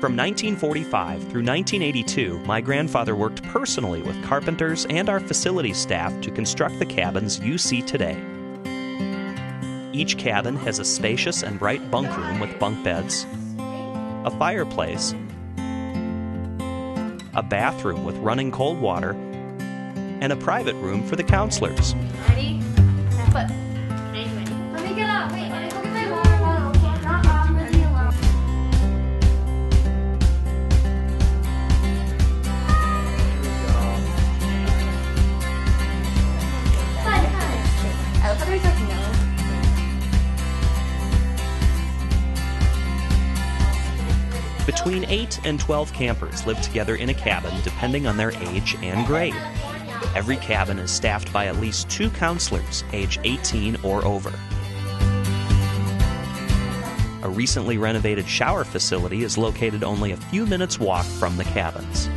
From 1945 through 1982, my grandfather worked personally with carpenters and our facility staff to construct the cabins you see today. Each cabin has a spacious and bright bunk room with bunk beds, a fireplace, a bathroom with running cold water, and a private room for the counselors. Ready? But ready, Between 8 and 12 campers live together in a cabin depending on their age and grade. Every cabin is staffed by at least two counselors, age 18 or over. A recently renovated shower facility is located only a few minutes' walk from the cabins.